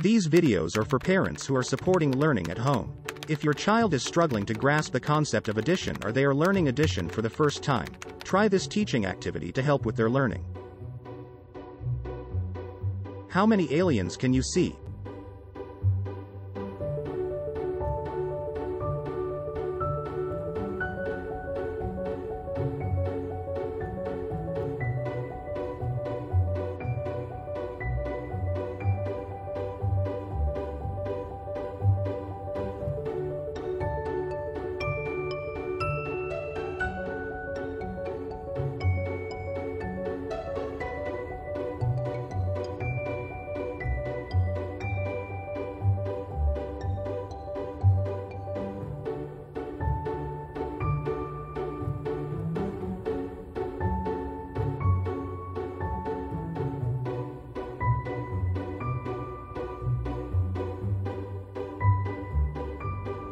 These videos are for parents who are supporting learning at home. If your child is struggling to grasp the concept of addition or they are learning addition for the first time, try this teaching activity to help with their learning. How many aliens can you see?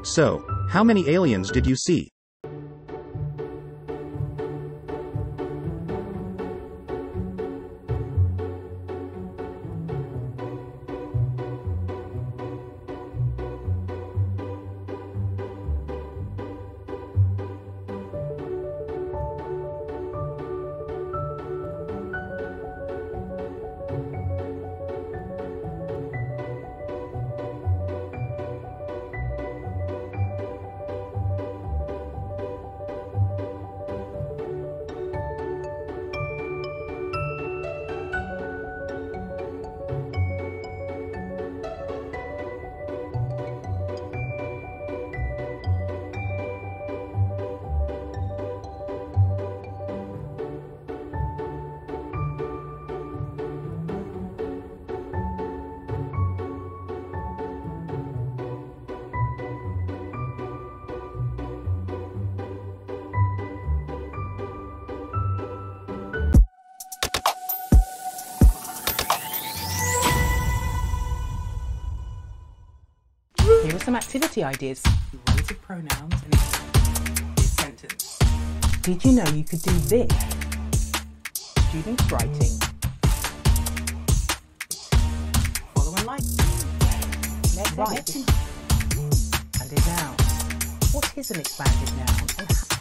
So, how many aliens did you see? Here are some activity ideas. Relative pronouns in this sentence. Did you know you could do this? Students writing. Follow and like. Right. And a noun. What is an expanded noun?